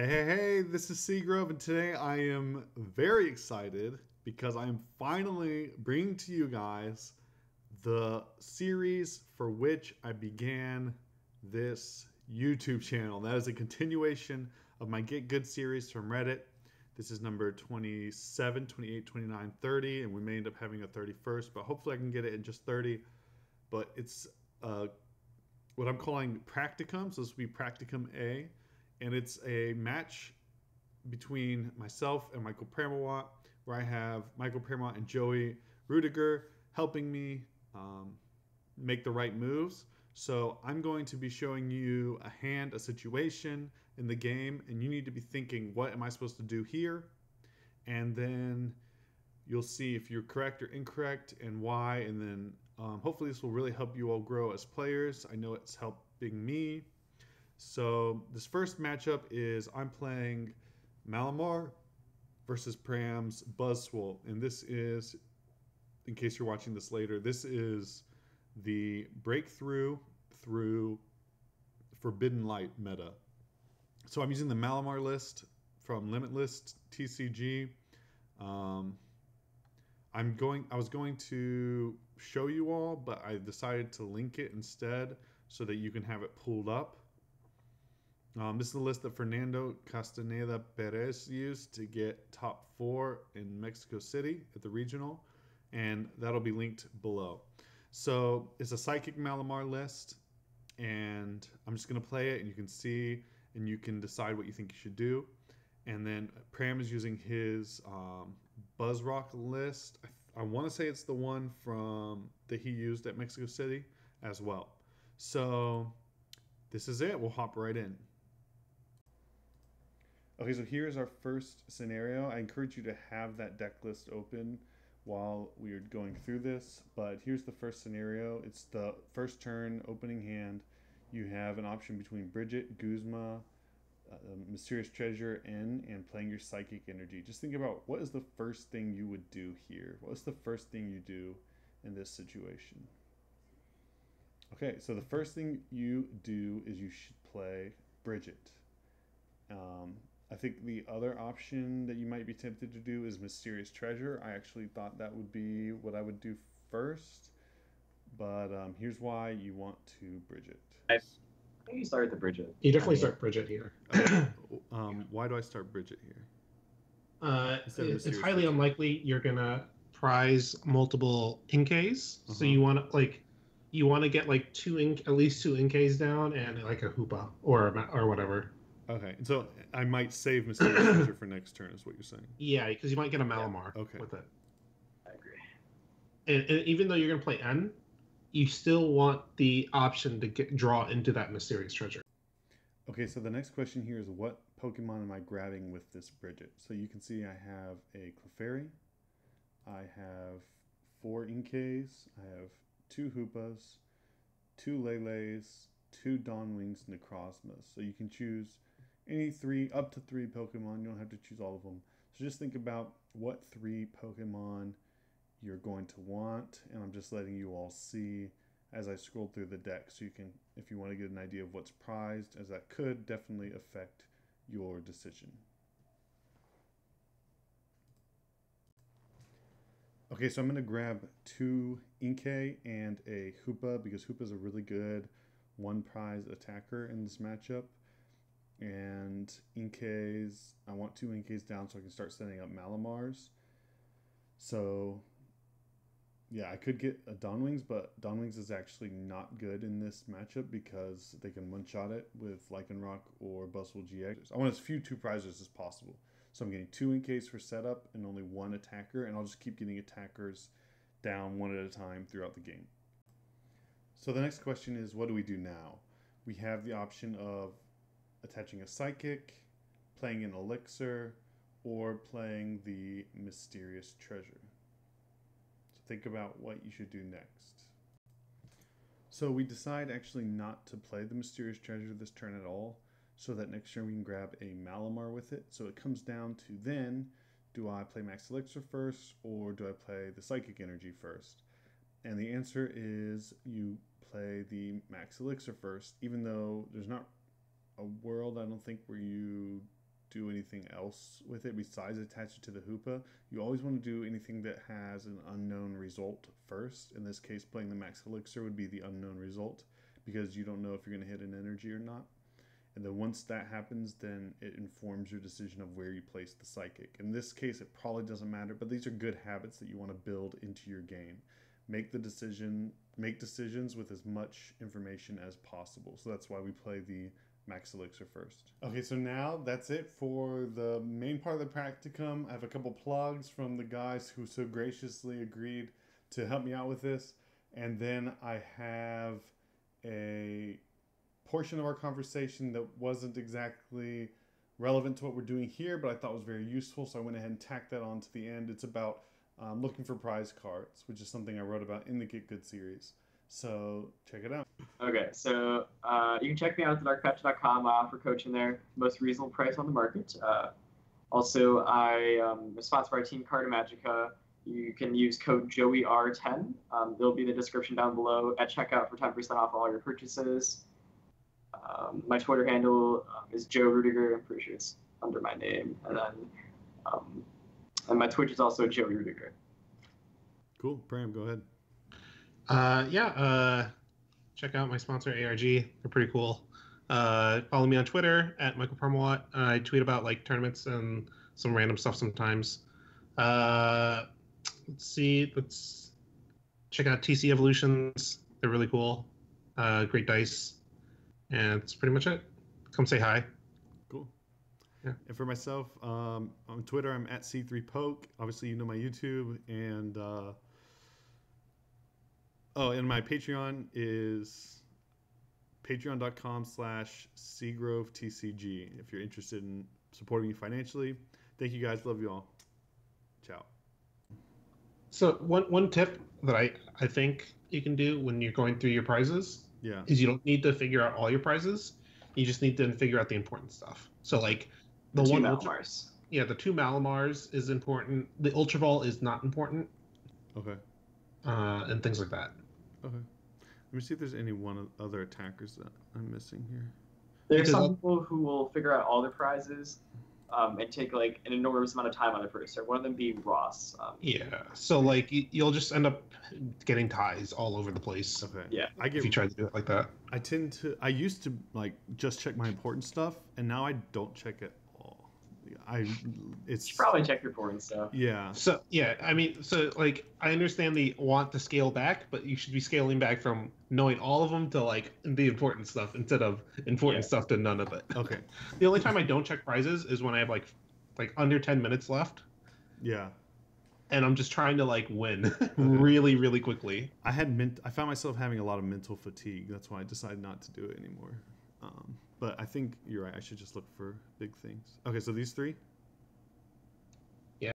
Hey, hey, hey, this is Seagrove, and today I am very excited because I am finally bringing to you guys the series for which I began this YouTube channel. That is a continuation of my Get Good series from Reddit. This is number 27, 28, 29, 30, and we may end up having a 31st, but hopefully I can get it in just 30. But it's uh, what I'm calling practicum, so this will be practicum A and it's a match between myself and Michael Pramawat, where I have Michael Pramawat and Joey Ruettiger helping me um, make the right moves. So I'm going to be showing you a hand, a situation in the game, and you need to be thinking, what am I supposed to do here? And then you'll see if you're correct or incorrect and why. And then um, hopefully this will really help you all grow as players. I know it's helping me. So this first matchup is I'm playing Malamar versus Pram's Buzzwole. And this is, in case you're watching this later, this is the breakthrough through Forbidden Light meta. So I'm using the Malamar list from Limitless TCG. Um, I'm going. I was going to show you all, but I decided to link it instead so that you can have it pulled up. Um, this is the list that Fernando Castaneda Perez used to get top four in Mexico City at the regional, and that'll be linked below. So it's a Psychic Malamar list, and I'm just going to play it, and you can see, and you can decide what you think you should do. And then Pram is using his um, BuzzRoc list. I, I want to say it's the one from that he used at Mexico City as well. So this is it. We'll hop right in. Okay, so here's our first scenario. I encourage you to have that deck list open while we're going through this, but here's the first scenario. It's the first turn, opening hand. You have an option between Bridget, Guzma, uh, Mysterious Treasure, N, and playing your Psychic Energy. Just think about what is the first thing you would do here? What's the first thing you do in this situation? Okay, so the first thing you do is you should play Bridget. Um, I think the other option that you might be tempted to do is Mysterious Treasure. I actually thought that would be what I would do first, but um, here's why you want to Bridget. I think you start the Bridget. You definitely start Bridget here. Okay. um, why do I start Bridget here? Uh, Instead it's highly Treasure. unlikely you're gonna prize multiple inks. Uh-huh. So you want to like, you want to get like two ink, at least two inks down, and like a hoopa or or whatever. Okay, so I might save Mysterious Treasure for next turn, is what you're saying. Yeah, because you might get a Malamar Okay. with it. I agree. And, and even though you're gonna play N, you still want the option to get draw into that mysterious treasure. Okay, so the next question here is what Pokemon am I grabbing with this Bridget? So you can see I have a Clefairy, I have four Inkays, I have two Hoopas, two Lele's, two Dawnwings, Necrozmas. So you can choose any three, up to three Pokemon. You don't have to choose all of them. So just think about what three Pokemon you're going to want, and I'm just letting you all see as I scroll through the deck so you can, if you want to get an idea of what's prized, as that could definitely affect your decision. Okay, so I'm going to grab two Inkay and a Hoopa because Hoopa is a really good one prize attacker in this matchup. And Inkays, I want two Inkays down so I can start setting up Malamars. So yeah, I could get a Dawnwings, but Dawnwings is actually not good in this matchup because they can one shot it with Lycanroc or Buzzwole GX. I want as few two prizes as possible. So I'm getting two Inkays for setup and only one attacker, and I'll just keep getting attackers down one at a time throughout the game. So the next question is what do we do now? We have the option of attaching a psychic, playing an elixir, or playing the mysterious treasure. So think about what you should do next. So we decide actually not to play the mysterious treasure this turn at all, so that next turn we can grab a Malamar with it. So it comes down to then, do I play Max Elixir first, or do I play the Psychic Energy first? And the answer is you play the Max Elixir first, even though there's not a world I don't think where you do anything else with it besides attach it to the Hoopa. You always want to do anything that has an unknown result first. In this case, playing the Max Elixir would be the unknown result because you don't know if you're going to hit an energy or not. And then once that happens, then it informs your decision of where you place the psychic. In this case, it probably doesn't matter, but these are good habits that you want to build into your game. Make the decision, make decisions with as much information as possible. So that's why we play the Max Elixir first. Okay, so now that's it for the main part of the practicum. I have a couple plugs from the guys who so graciously agreed to help me out with this. And then I have a portion of our conversation that wasn't exactly relevant to what we're doing here, but I thought was very useful. So I went ahead and tacked that on to the end. It's about um, looking for prize cards, which is something I wrote about in the Get Good series. So check it out. Okay, so uh, you can check me out at darkpatch.com. I offer coaching there, most reasonable price on the market. Uh, also, I um, am sponsored by Team Carta Magica. You can use code JoeyR10. Um, it'll be in the description down below at checkout for 10% off all your purchases. Um, my Twitter handle um, is Joe Ruettiger. I'm pretty sure it's under my name. And then, um, and my Twitch is also Joe Ruettiger. Cool. Pram, go ahead. Uh, yeah, uh, check out my sponsor ARG. They're pretty cool. Uh, follow me on Twitter at Michael Pramawat. I tweet about like tournaments and some random stuff sometimes. Uh, let's see. Let's check out TC Evolutions. They're really cool. Uh, great dice. And that's pretty much it. Come say hi. Cool. Yeah. And for myself, um, on Twitter, I'm at C3Poke. Obviously, you know my YouTube. And, uh, oh, and my Patreon is patreon.com slash SeagroveTCG if you're interested in supporting me financially. Thank you guys. Love you all. Ciao. So one one tip that I I think you can do when you're going through your prizes Yeah. is you don't need to figure out all your prizes. You just need to figure out the important stuff. So like the, two one ultra, Malamars. yeah, the two Malamars is important. The Ultra Ball is not important, Okay. Uh, and things like that. Okay. Let me see if there's any one of other attackers that I'm missing here. There's some I'll- people who will figure out all their prizes um, and take like an enormous amount of time on it first. So one of them being Ross. Um, Yeah. So like you'll just end up getting ties all over the place Okay. Yeah. I if you try to do it like that. I tend to. I used to like just check my important stuff, and now I don't check it all. I. It's you should probably check your important stuff. Yeah. So yeah, I mean, so like I understand the want to scale back, but you should be scaling back from knowing all of them to like the important stuff instead of important Yeah. stuff to none of it. Okay. The only time I don't check prizes is when I have like like under 10 minutes left Yeah. and I'm just trying to like win really really quickly. I had ment- I found myself having a lot of mental fatigue. That's why I decided not to do it anymore. Um, but I think you're right. I should just look for big things. Okay, so these three.